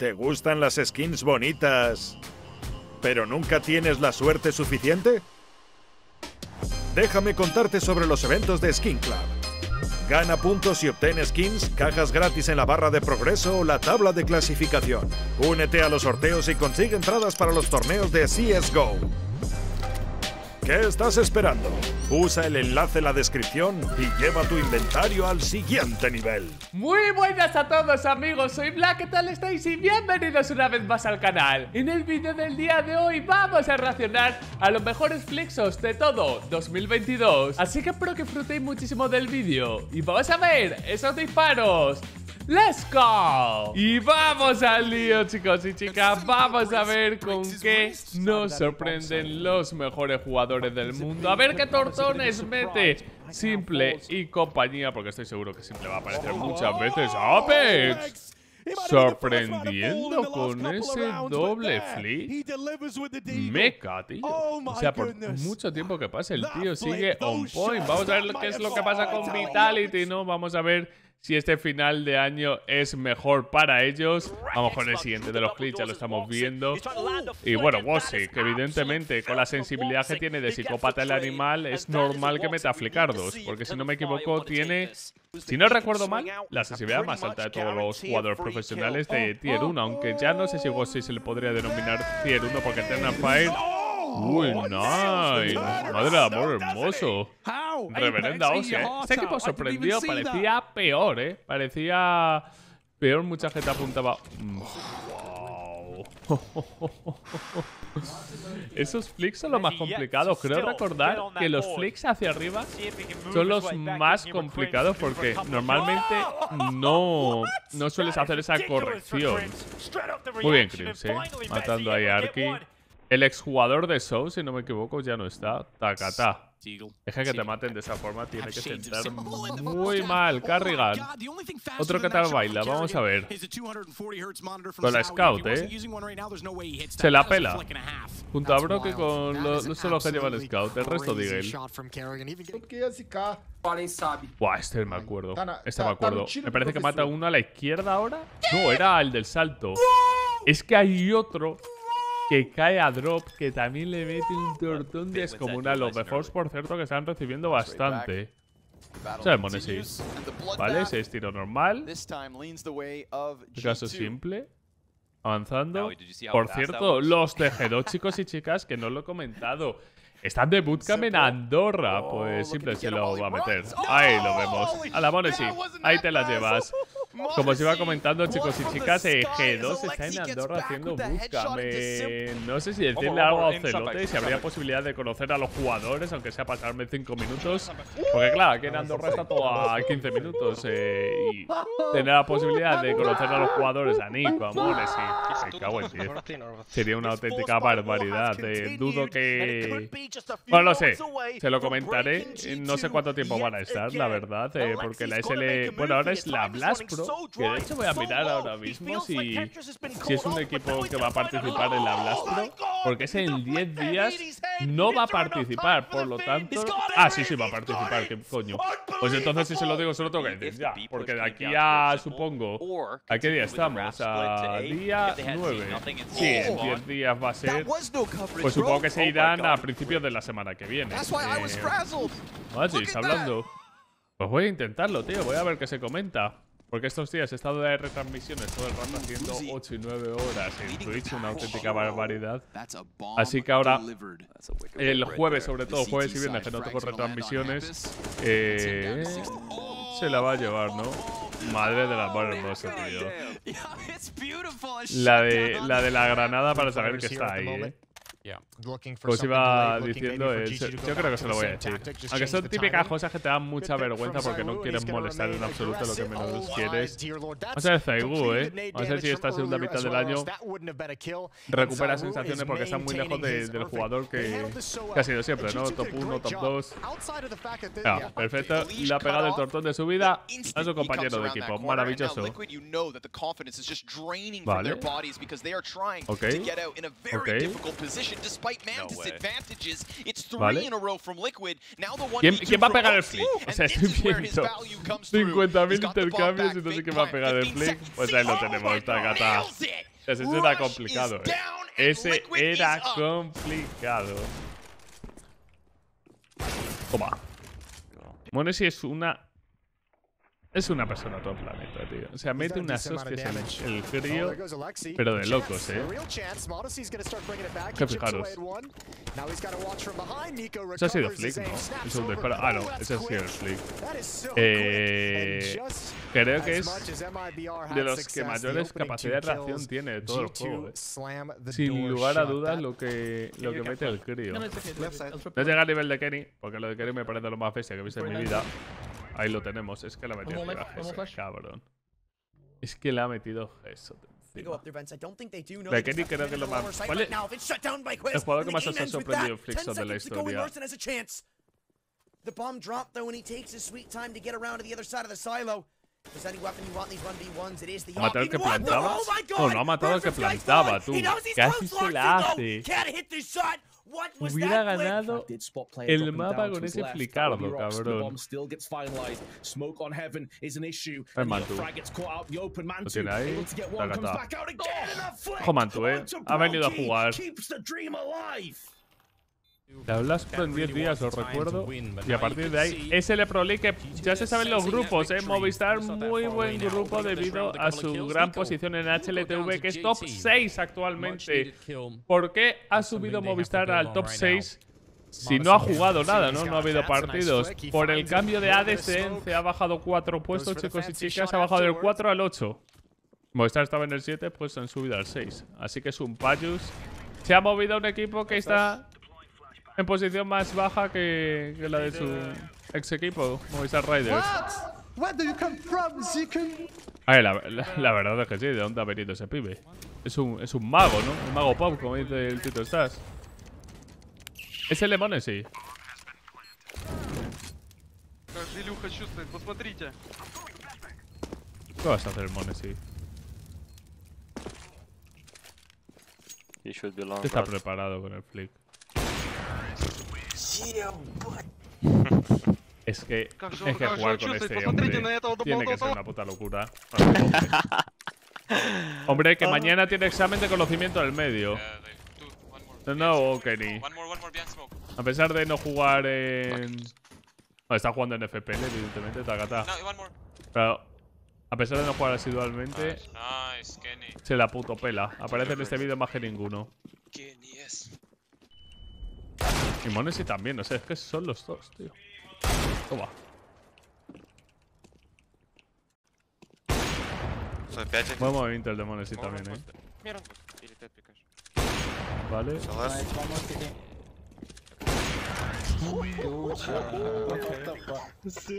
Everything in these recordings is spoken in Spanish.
¿Te gustan las skins bonitas, pero nunca tienes la suerte suficiente? Déjame contarte sobre los eventos de Skin Club. Gana puntos y obtén skins, cajas gratis en la barra de progreso o la tabla de clasificación. Únete a los sorteos y consigue entradas para los torneos de CSGO. ¿Qué estás esperando? Usa el enlace en la descripción y lleva tu inventario al siguiente nivel. Muy buenas a todos amigos, soy Black, ¿qué tal estáis? Y bienvenidos una vez más al canal. En el vídeo del día de hoy vamos a reaccionar a los mejores flexos de todo 2022 Así que espero que disfrutéis muchísimo del vídeo. Y vamos a ver esos disparos ¡Let's go! Y vamos al lío, chicos y chicas. Vamos a ver con qué nos sorprenden los mejores jugadores del mundo. A ver qué tortones mete Simple y compañía, porque estoy seguro que Simple va a aparecer muchas veces. ¡Apex! sorprendiendo con ese doble flip. Meca, tío. O sea, por mucho tiempo que pase, el tío sigue on point. Vamos a ver qué es lo que pasa con Vitality, ¿no? Vamos a ver si este final de año es mejor para ellos. Vamos con el siguiente de los clips, ya lo estamos viendo. Y bueno, que evidentemente con la sensibilidad que tiene de psicópata el animal, es normal que meta flicardos. Porque si no me equivoco, tiene, si no recuerdo mal, la sensibilidad más alta de todos los jugadores profesionales de Tier 1. Aunque ya no sé si Wossy se le podría denominar Tier 1 porque Eternal Fire Uy, nice. Madre de amor hermoso. Reverenda hostia, ¿eh? Equipo sorprendió, parecía peor, ¿eh? Parecía peor, mucha gente apuntaba... Wow. Esos flicks son los más complicados. Creo recordar que los flicks hacia arriba son los más complicados porque normalmente no, no sueles hacer esa corrección. Muy bien, Chris, ¿eh? Matando ahí a Arky. El exjugador de Show, si no me equivoco, ya no está. Takata. Deja que te maten de esa forma, tiene que sentar muy mal. Carrigan. Otro que tal baila, vamos a ver. Con la Scout, ¿eh? Se la pela. Junto a Brock con los solo que lleva el Scout, el resto Diggle. Buah, este me acuerdo. Este me acuerdo. Me parece que mata uno a la izquierda ahora. No, era el del salto. Es que hay otro que cae a drop, que también le mete un tortón descomunal. Los mejores, por cierto, que están recibiendo bastante. Sabemos sí. Vale, ese es tiro normal. Caso simple. Avanzando. Por cierto, los tejedores, chicos y chicas, que no lo he comentado. Están de bootcamp en Andorra. Pues simple se lo va a meter. Ahí lo vemos. A la Monesi. Ahí te la llevas. Como os iba comentando, chicos y chicas, eh, G2 está en Andorra haciendo búscame. No sé si decirle algo a Ocelote, si habría posibilidad de conocer a los jugadores, aunque sea pasarme 5 minutos. Porque claro, aquí en Andorra está todo a 15 minutos. Eh, y tener la posibilidad de conocer a los jugadores, a Nico, a Mones y... Me cago en tío. Sería una auténtica barbaridad. Eh, dudo que... Bueno, no sé. Se lo comentaré. No sé cuánto tiempo van a estar, la verdad. porque la SL... Bueno, ahora es la Blast Pro que de hecho voy a mirar ahora mismo si, si es un equipo que va a participar en la Blast Pro, porque ese en 10 días no va a participar, por lo tanto... Ah, sí, sí, va a participar, ¿qué coño? Pues entonces si se lo digo solo tengo que decir ya, porque de aquí a, supongo... ¿A qué día estamos? A día 9. Sí, en 10 días va a ser... Pues supongo que se irán a principios de la semana que viene. Eh, hablando. Pues voy a intentarlo, tío, voy a ver qué se comenta. Porque estos días he estado de retransmisiones todo el rato haciendo 8 y 9 horas en Twitch, una auténtica barbaridad. Así que ahora, el jueves sobre todo, jueves y viernes que no tengo retransmisiones, eh, se la va a llevar, ¿no? Madre de la amor hermoso, tío. La de, la de la granada para saber que está ahí, ¿eh? Pues iba diciendo, yo creo que se lo voy a decir. Aunque son típicas cosas que te dan mucha vergüenza porque no quieres molestar en absoluto lo que menos quieres. Vamos a ver Zaigu, ¿eh? Vamos a ver si esta segunda mitad del año recupera sensaciones porque está muy lejos del jugador que, ha sido siempre, ¿no? Top 1, top 2. perfecto. Le ha pegado el tortón de su vida a su compañero de equipo. Maravilloso. Vale. Ok. Ok. ¿Quién, ¿Quién va a pegar el flick? O sea, estoy viendo 50.000 intercambios y no sé quién va a pegar el flick. Pues ahí lo tenemos, Takata. Ese era complicado, eh. Ese era complicado. Toma. si es una es una persona a otro planeta, tío. O sea, mete unas hostias en el crío, pero de locos, ¿eh? Que fijaros. Eso ha sido flick, ¿no? Eso disparo. Ah, no. Ese ha sido el flick. Eh, creo que es de los que mayores capacidad de reacción tiene de todo el juego, ¿eh? Sin lugar a dudas lo que, lo que mete el crío. No llega al nivel de Kenny, porque lo de Kenny me parece lo más bestia que he visto en mi vida. Ahí lo tenemos. Es que le ha metido Gesso, cabrón. Es que le ha metido Gesso. De Kenny creo que lo más... ¿Cuál es el jugador que más os ha sorprendido Flixo de la historia? The bomb dropped though and he takes his sweet time to get around to the other side of the silo. If there's any weapon you want these 1v1s, it is the ¿Matado el que plantaba? Oh, no ha matado el que plantaba, tú. Casi se la hace. Hubiera ganado el mapa con ese flicardo, cabrón. Mantu. Lo tiene ahí. Ojo Mantu, eh. Ha venido a jugar. La Blast en 10 días, os recuerdo. Y a partir de ahí, SL Pro League, que ya se saben los grupos, ¿eh? Movistar, muy buen grupo debido a su gran posición en HLTV, que es top 6 actualmente. ¿Por qué ha subido Movistar al top 6? Si no ha jugado nada, ¿no? No ha habido partidos. Por el cambio de ADSN se ha bajado 4 puestos, chicos y chicas. Ha bajado del 4 al 8. Movistar estaba en el 7, pues han subido al 6. Así que es un Payus. Se ha movido un equipo que está en posición más baja que, que la de su ex equipo, Movistar Riders. A ver, la, la, verdad es que sí, ¿de dónde ha venido ese pibe? Es un, es un mago, ¿no? Un mago pop, como dice el Tito Stars. ¿Es el Lemone? Sí. ¿Qué vas a hacer, Monesi? Está preparado con el flick. Es que, es que jugar con este hombre tiene que ser una puta locura. hombre, que mañana tiene examen de conocimiento del medio. No, Kenny. A pesar de no jugar en... está jugando en FPL, evidentemente, Takata. Pero a pesar de no jugar asidualmente, se la puto pela. Aparece en este vídeo más que ninguno. Y Monesi también, no sé, es que son los dos, tío. Toma. Buen movimiento el de Monesi también, eh. Vale.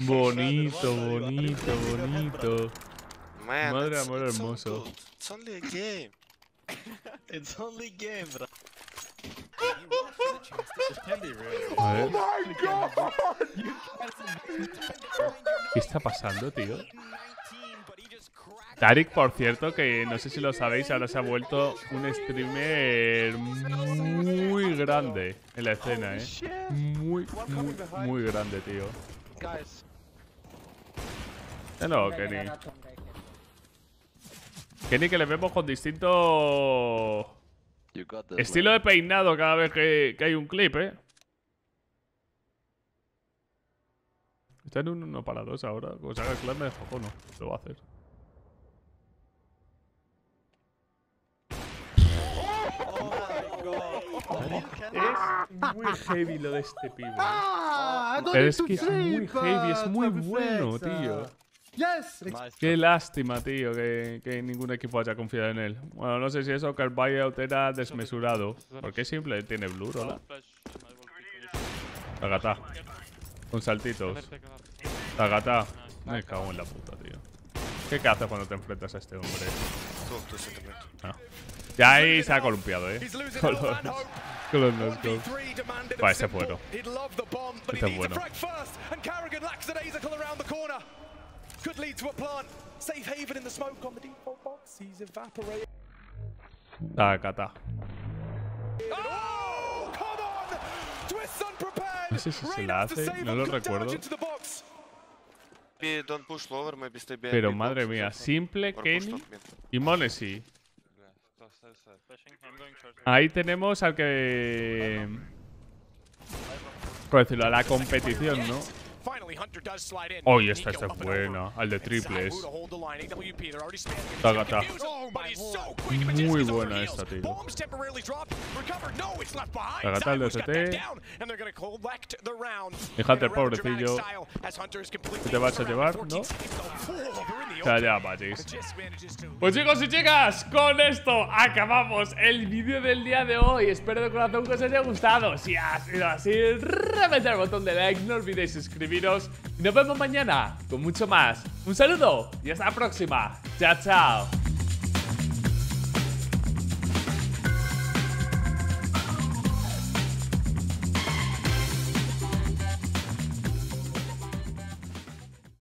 Bonito, bonito, bonito. Madre amor hermoso. It's only a game. It's only game, bro. ¿Qué está pasando, tío? Tarik, por cierto, que no sé si lo sabéis, ahora se ha vuelto un streamer muy grande en la escena, ¿eh? Muy, muy, muy grande, tío. No, Kenny. Kenny que le vemos con distintos Estilo de peinado cada vez que, hay un clip, ¿eh? Está en un 1 para 2 ahora. Como se haga el clan me no. Lo va a hacer. es muy heavy lo de este pibe. ¿eh? Ah, es que es muy heavy, es muy bueno, tío. Qué lástima, tío, que, que, ningún equipo haya confiado en él. Bueno, no sé si eso que el buyout era desmesurado. Porque es simple, tiene blue, ¿no? Tagata. Con saltitos. Tagata. Me cago en la puta, tío. ¿Qué haces cuando te enfrentas a este hombre? Ah. Ya ahí se ha columpiado, eh. Con los, con los no Va, ese es bueno. Este es bueno. Could lead to a plant. Safe haven in the smoke on the default box. He's evaporated. Ah, acá Oh, come on! Twist unprepared. No sé si se la hace, no lo recuerdo. Pero madre mía, simple Kenny y Monesi. Ahí tenemos al que... Por decirlo, a la competición, ¿no? Oye, esta, esta es buena. Al de triples. Tagata. Muy buena esta, tío. Tagata el de ST. Y Hunter, pobrecillo. ¿Qué te vas a llevar, no? Ya, ya, Pues chicos y chicas, con esto acabamos el vídeo del día de hoy. Espero de corazón que os haya gustado. Si ha sido así, reventad el botón de like, no olvidéis suscribiros. Y nos vemos mañana con mucho más. Un saludo y hasta la próxima. Chao, chao.